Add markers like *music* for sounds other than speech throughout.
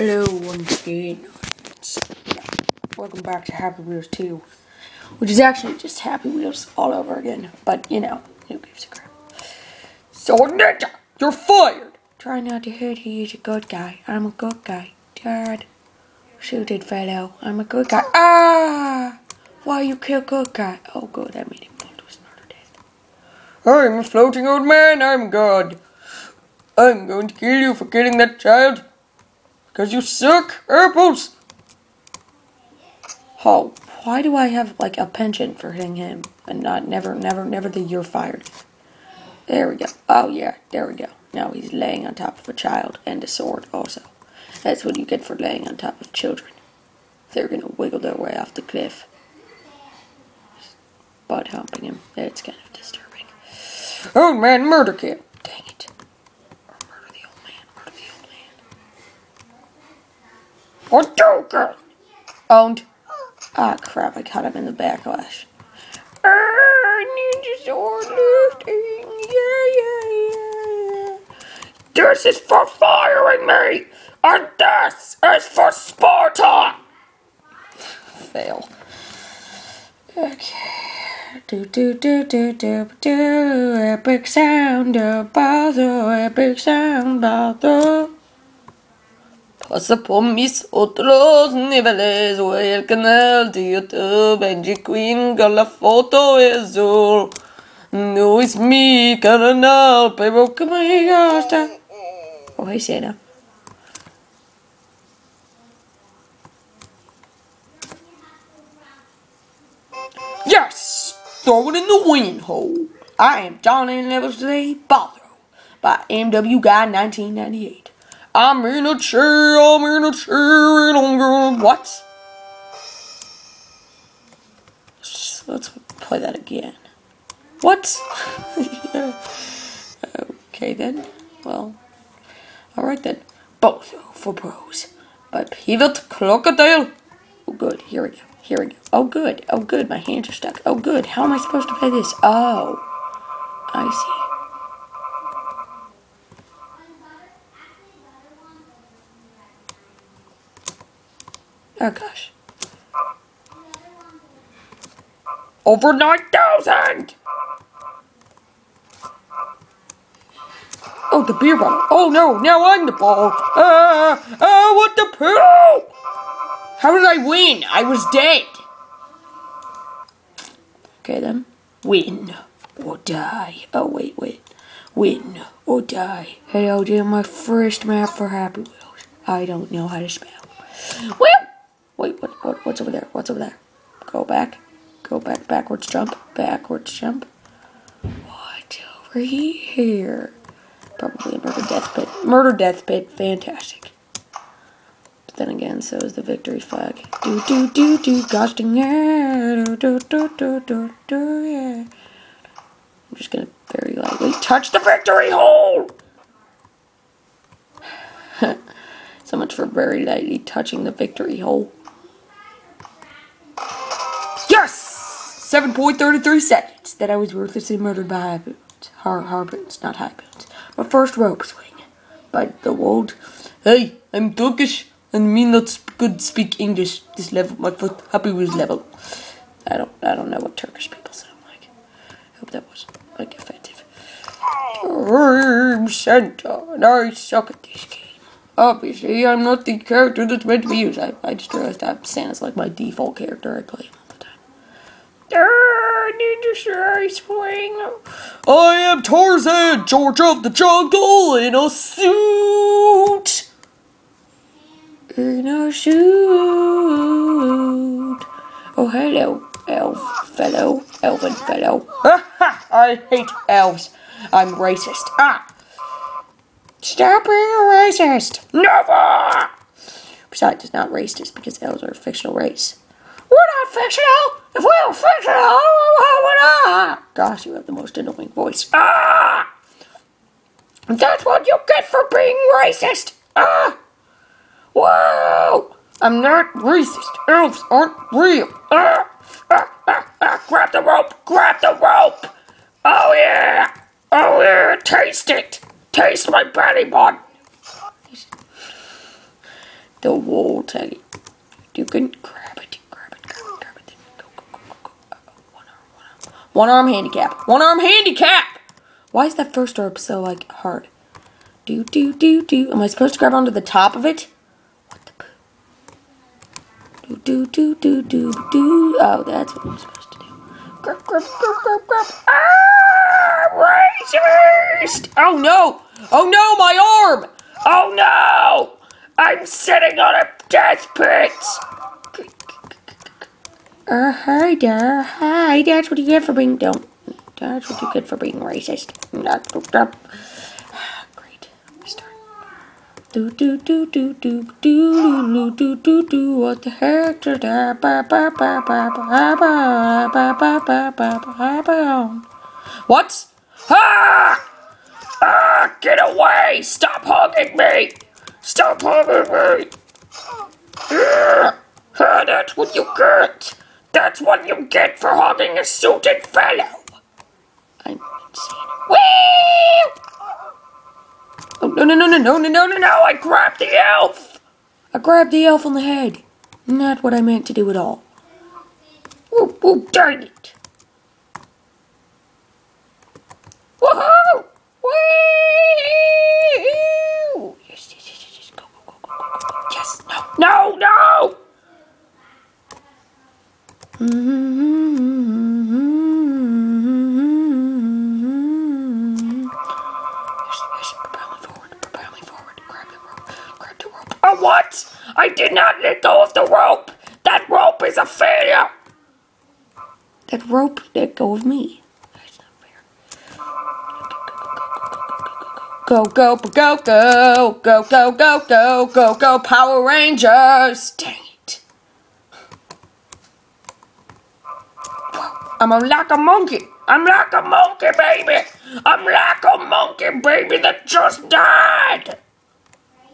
Hello, once again. Welcome back to Happy Wheels 2, which is actually just Happy Wheels all over again. But, you know, who gives a crap? So, Ninja, you're fired! Try not to hurt, he is a good guy. I'm a good guy. Dad, shoot it, fellow. I'm a good guy. Ah! Why you kill good guy? Oh, good, I made him fall to his murder death. I'm a floating old man, I'm God. I'm going to kill you for killing that child. Because you suck apples. Oh, why do I have like a penchant for hitting him and not never, never, never the you're fired? There we go. Oh yeah, there we go. Now he's laying on top of a child and a sword also. That's what you get for laying on top of children. They're gonna wiggle their way off the cliff. Butt humping him. It's kind of disturbing. Oh man, murder kill. Dang it. Or murder the old man. Murder the old Or Joker. Owned. Ah crap, I caught him in the backlash. Ah, ninja sword lifting. Yeah, yeah, yeah. This is for firing me. And this is for Sparta. Fail. Okay. Do do do do do do epic sound about the epic sound about the Passa på mis otros niveles o el canal de YouTube Angie Queen con la foto azul No es mi canal pero que me gusta hey Santa Yes! Throw it in the wind hole. I am Johnny Levels today, Bother by MW Guy 1998. I'm in a chair, I'm in a chair, and I'm gonna. What? Let's play that again. What? *laughs* okay then. Well, alright then. Both for pros. By Pivot Crocodile. Oh, good. Here we go. Here we go. Oh, good. Oh, good. My hands are stuck. Oh, good. How am I supposed to play this? Oh. I see. Oh, gosh. Over 9,000! Oh, the beer bottle. Oh, no. Now I'm the ball. Ah, ah, what the poop? How did I win? I was dead. Okay, then. Win or die. Oh, wait, wait. Win or die. Hello, dear, my first map for Happy Wheels. I don't know how to spell. Well, wait, what, what, what's over there? What's over there? Go back. Go back, backwards jump. Backwards jump. What's over here? Probably a murder death pit. Murder death pit. Fantastic. But then again, so is the victory flag. Do do do do, gosh dang it. Do do do do do do yeah. I'm just gonna very lightly touch the victory hole. *laughs* so much for very lightly touching the victory hole. 7.33 seconds that I was ruthlessly murdered by harpoons. Har harpoons, not harpoons. My first rope swing by the world. Hey, I'm Turkish and me not good speak English. This level, my foot happy with level. I don't, I don't know what Turkish people sound like. I hope that wasn't like offensive. I'm Santa, and I suck at this game. Obviously, I'm not the character that's meant to be used. I, I just realized that Santa's like my default character. I play him all the time. I need to try swing. I am Tarzan, George of the Jungle, in a suit. In a suit. Oh, hello, elf fellow, elven fellow. I hate elves. I'm racist. Ah! Stop being a racist! Never! Besides, it's not racist because elves are a fictional race. We're not fictional! If we were fictional, how would I? Gosh, you have the most annoying voice. Ah! That's what you get for being racist! Ah! Whoa! I'm not racist. Elves aren't real. Ah! Ah, ah, ah, grab the rope! Grab the rope! Oh yeah! Oh yeah! Taste it! Taste my belly button! the wall tag. You can grab it, grab it, grab it. Then go, go, go, go, go. Uh, one arm, one arm. Handicap. One arm handicap! Why is that first rope so, like, hard? Do, do, do, do. Am I supposed to grab onto the top of it? What the poo? Do, do, do, do, do, do. Oh, that's what I'm supposed to do. Grab, grab, grab, grab, grab. Ah! Racist! Oh, no! Oh, no, my arm! Oh, no! I'm sitting on a death pit! Uh, hi there. Hi, that's what you get for being... Don't. That's what you get for being racist. Great. Start. Do do do do do do do do do do what the heck that ba ba ba ba ba ba ba ba ba ba ba What? Ah! Ah! Get away! Stop hugging me! Stop hugging me! Ah, that's what you get! That's what you get for hugging a suited fellow! I'm insane. Whee! Oh, no, no, no, no, no, no, no, no, no! I grabbed the elf! I grabbed the elf on the head. Not what I meant to do at all. Oh, oh dang it! Woohoo! Woo! Oh, what? I did not let go of the rope! That rope is a failure! That rope let go of me. That's not fair. Go, go, go, go, go, go, go, go, go, go, go, go, Power Rangers! Dang it. I'm like a monkey. I'm like a monkey, baby. I'm like a monkey, baby, that just died.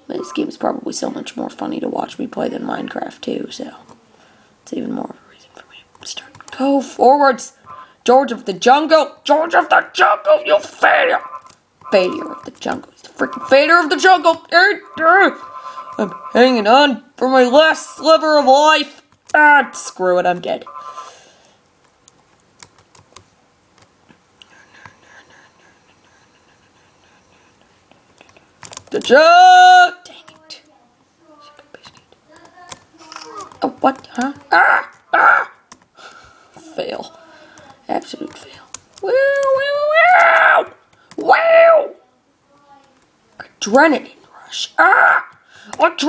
This game is probably so much more funny to watch me play than Minecraft, too, so it's even more of a reason for me to start. Go forwards! George of the Jungle! George of the Jungle, you failure! Failure of the Jungle. It's the freaking failure of the jungle! I'm hanging on for my last sliver of life! Ah, screw it, I'm dead. The jug! Dang it. Oh, what? Huh? Ah! Ah! Fail. Absolute fail. Wow, wow, wow! Wow! Adrenaline rush. Ah! Adrenaline!